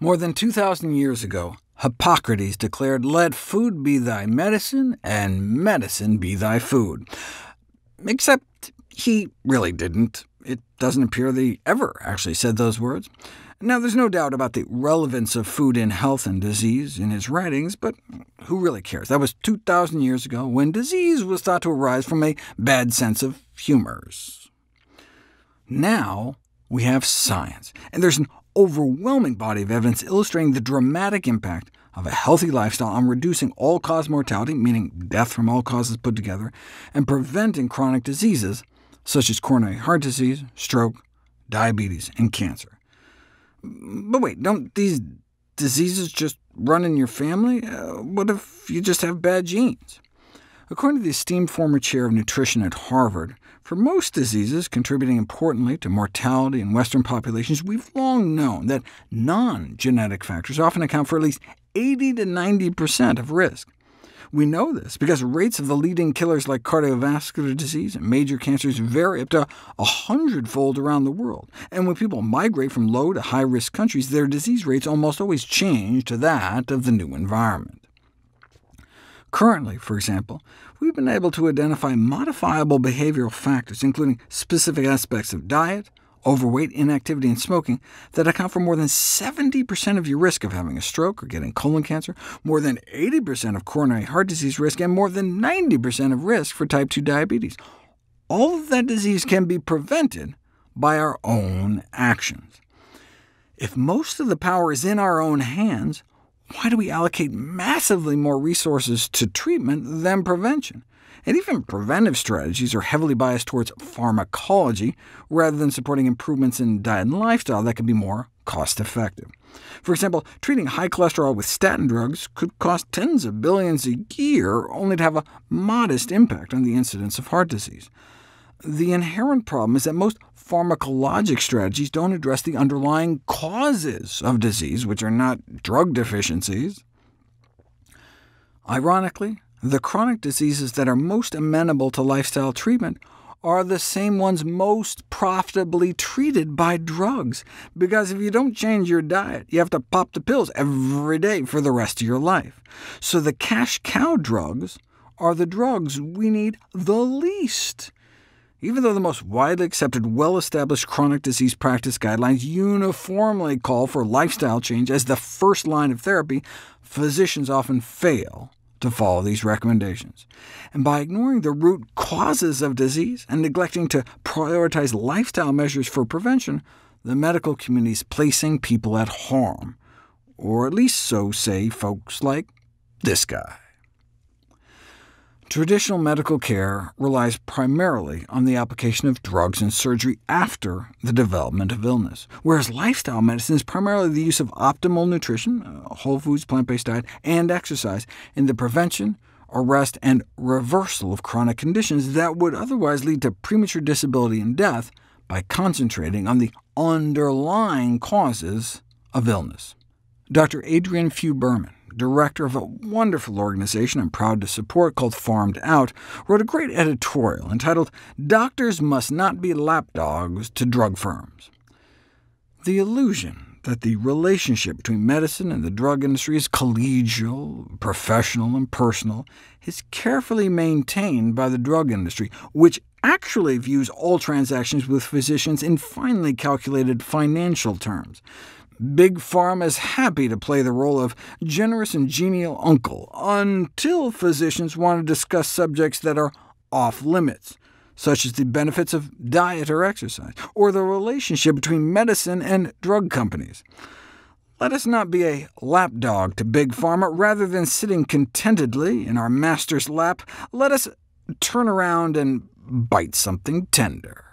More than 2,000 years ago, Hippocrates declared, Let food be thy medicine, and medicine be thy food. Except he really didn't. It doesn't appear that he ever actually said those words. Now, there's no doubt about the relevance of food in health and disease in his writings, but who really cares? That was 2,000 years ago, when disease was thought to arise from a bad sense of humors. Now we have science, and there's an overwhelming body of evidence illustrating the dramatic impact of a healthy lifestyle on reducing all-cause mortality, meaning death from all causes put together, and preventing chronic diseases such as coronary heart disease, stroke, diabetes, and cancer. But wait, don't these diseases just run in your family? Uh, what if you just have bad genes? According to the esteemed former chair of nutrition at Harvard, for most diseases contributing importantly to mortality in Western populations, we've long known that non-genetic factors often account for at least 80 to 90% of risk. We know this because rates of the leading killers like cardiovascular disease and major cancers vary up to a hundredfold around the world, and when people migrate from low to high-risk countries, their disease rates almost always change to that of the new environment. Currently, for example, we've been able to identify modifiable behavioral factors, including specific aspects of diet, overweight, inactivity, and smoking that account for more than 70% of your risk of having a stroke or getting colon cancer, more than 80% of coronary heart disease risk, and more than 90% of risk for type 2 diabetes. All of that disease can be prevented by our own actions. If most of the power is in our own hands, why do we allocate massively more resources to treatment than prevention? And even preventive strategies are heavily biased towards pharmacology, rather than supporting improvements in diet and lifestyle that can be more cost-effective. For example, treating high cholesterol with statin drugs could cost tens of billions a year, only to have a modest impact on the incidence of heart disease. The inherent problem is that most pharmacologic strategies don't address the underlying causes of disease, which are not drug deficiencies. Ironically, the chronic diseases that are most amenable to lifestyle treatment are the same ones most profitably treated by drugs, because if you don't change your diet, you have to pop the pills every day for the rest of your life. So the cash cow drugs are the drugs we need the least. Even though the most widely accepted, well-established chronic disease practice guidelines uniformly call for lifestyle change as the first line of therapy, physicians often fail to follow these recommendations. And by ignoring the root causes of disease and neglecting to prioritize lifestyle measures for prevention, the medical community is placing people at harm, or at least so say folks like this guy. Traditional medical care relies primarily on the application of drugs and surgery after the development of illness, whereas lifestyle medicine is primarily the use of optimal nutrition, uh, whole foods, plant-based diet, and exercise in the prevention, arrest, and reversal of chronic conditions that would otherwise lead to premature disability and death by concentrating on the underlying causes of illness. Dr. Adriane Fugh-Berman director of a wonderful organization I'm proud to support called PharmedOut, wrote a great editorial entitled Doctors Must Not Be Lapdogs to Drug Firms. The illusion that the relationship between medicine and the drug industry is collegial, professional, and personal is carefully maintained by the drug industry, which actually views all transactions with physicians in finely calculated financial terms. Big Pharma is happy to play the role of generous and genial uncle, until physicians want to discuss subjects that are off-limits, such as the benefits of diet or exercise, or the relationship between medicine and drug companies. Let us not be a lapdog to Big Pharma. Rather than sitting contentedly in our master's lap, let us turn around and bite something tender.